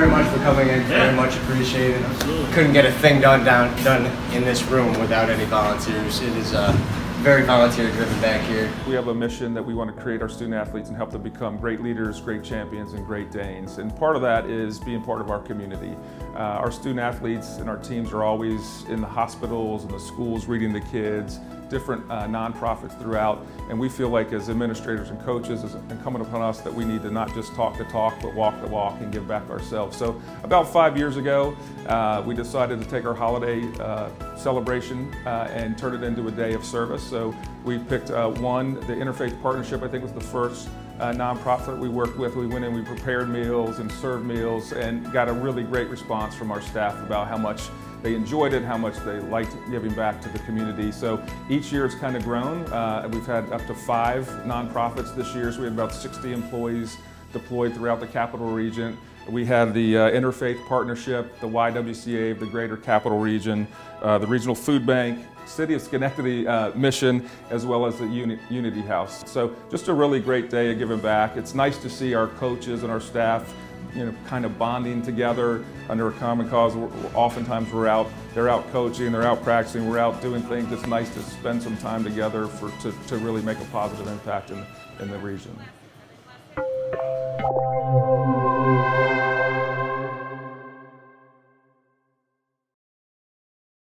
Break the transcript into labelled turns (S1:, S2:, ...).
S1: very much for coming in. Very much appreciated. Couldn't get a thing done down done in this room without any volunteers. It is uh, very volunteer driven back here.
S2: We have a mission that we want to create our student athletes and help them become great leaders, great champions, and great Danes. And part of that is being part of our community. Uh, our student athletes and our teams are always in the hospitals and the schools reading the kids, different uh, nonprofits throughout. And we feel like as administrators and coaches, it's incumbent upon us that we need to not just talk the talk, but walk the walk and give back ourselves. So about five years ago, uh, we decided to take our holiday uh, celebration uh, and turn it into a day of service. So we picked uh, one, the Interfaith Partnership, I think was the first uh, nonprofit we worked with. We went in, we prepared meals and served meals and got a really great response from our staff about how much they enjoyed it, how much they liked giving back to the community. So each year it's kind of grown. Uh, we've had up to five nonprofits this year, so we have about 60 employees deployed throughout the capital region. We have the uh, Interfaith Partnership, the YWCA of the Greater Capital Region, uh, the Regional Food Bank, City of Schenectady uh, mission, as well as the Uni Unity House. So just a really great day of giving back. It's nice to see our coaches and our staff you know, kind of bonding together under a common cause. We're, oftentimes we're out, they're out coaching, they're out practicing, we're out doing things. It's nice to spend some time together for, to, to really make a positive impact in, in the region.